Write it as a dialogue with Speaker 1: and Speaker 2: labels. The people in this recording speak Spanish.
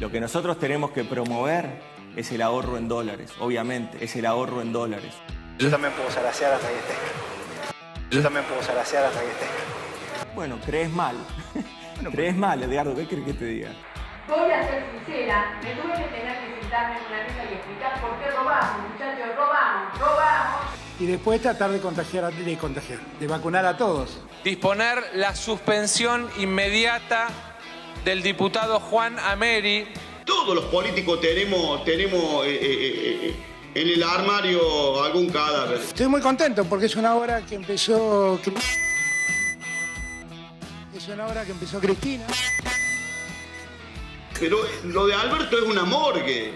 Speaker 1: Lo que nosotros tenemos que promover es el ahorro en dólares, obviamente, es el ahorro en dólares.
Speaker 2: Yo también puedo salasear a Raguetesca. Yo también puedo salasear a Raguetesca.
Speaker 1: Bueno, crees mal. crees mal, Edgardo, ¿qué crees que te diga?
Speaker 3: Voy a ser sincera, me tuve que tener que sentarme en una mesa y explicar por qué robamos, muchachos, robamos, robamos.
Speaker 4: Y después tratar de contagiar, de contagiar, de vacunar a todos.
Speaker 5: Disponer la suspensión inmediata del diputado Juan Ameri.
Speaker 6: Todos los políticos tenemos, tenemos eh, eh, eh, en el armario algún cadáver.
Speaker 4: Estoy muy contento porque es una obra que empezó. Es una obra que empezó Cristina.
Speaker 6: Pero lo de Alberto es una morgue.